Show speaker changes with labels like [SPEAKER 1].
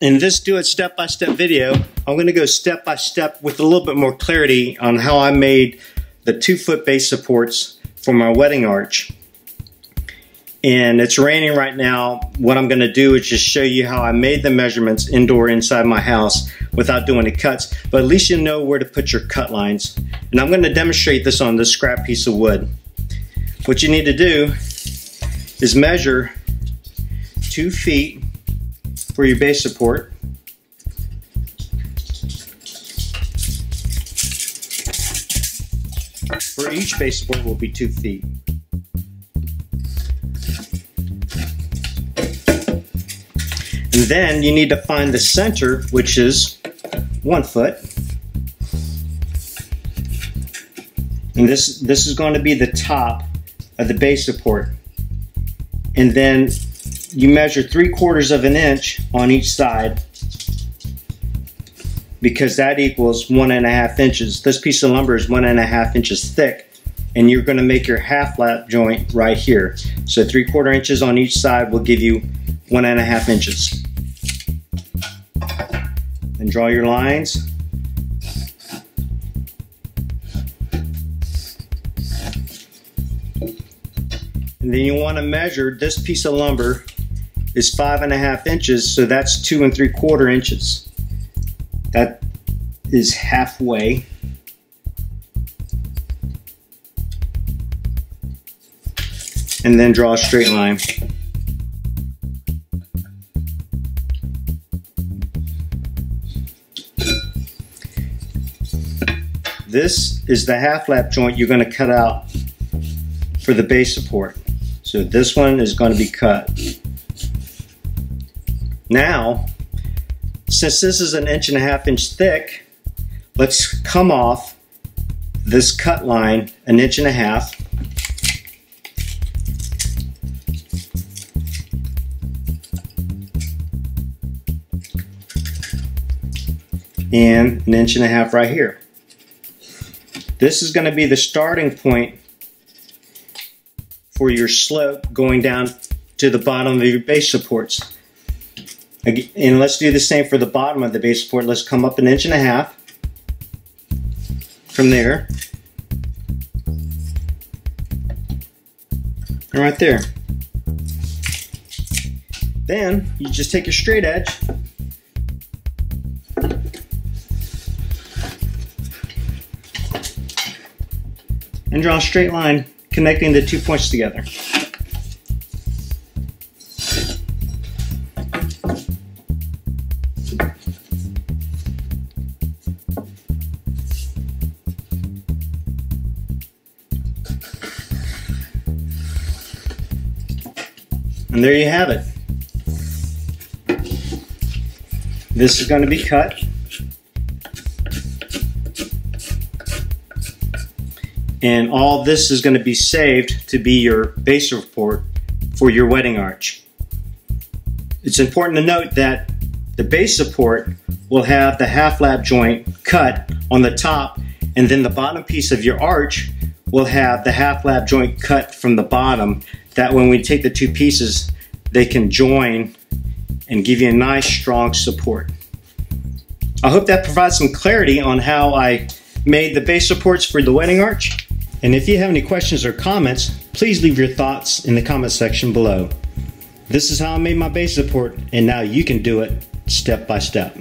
[SPEAKER 1] In this do it step by step video, I'm going to go step by step with a little bit more clarity on how I made the two foot base supports for my wedding arch. And it's raining right now. What I'm going to do is just show you how I made the measurements indoor inside my house without doing any cuts. But at least you know where to put your cut lines. And I'm going to demonstrate this on this scrap piece of wood. What you need to do is measure two feet for your base support. For each base support will be two feet. And then you need to find the center, which is one foot. And this, this is going to be the top of the base support. And then you measure three quarters of an inch on each side because that equals one and a half inches. This piece of lumber is one and a half inches thick and you're going to make your half lap joint right here. So three quarter inches on each side will give you one and a half inches. And draw your lines. And then you want to measure this piece of lumber is five and a half inches, so that's two and three quarter inches. That is halfway. And then draw a straight line. This is the half lap joint you're going to cut out for the base support. So this one is going to be cut. Now, since this is an inch and a half inch thick, let's come off this cut line an inch and a half. And an inch and a half right here. This is going to be the starting point for your slope going down to the bottom of your base supports. And let's do the same for the bottom of the base support. Let's come up an inch and a half from there. And right there. Then you just take a straight edge and draw a straight line connecting the two points together. And there you have it. This is going to be cut. And all this is going to be saved to be your base report for your wedding arch. It's important to note that the base support will have the half lap joint cut on the top and then the bottom piece of your arch will have the half lap joint cut from the bottom that when we take the two pieces, they can join and give you a nice strong support. I hope that provides some clarity on how I made the base supports for the wedding arch. And if you have any questions or comments, please leave your thoughts in the comment section below. This is how I made my base support, and now you can do it step by step.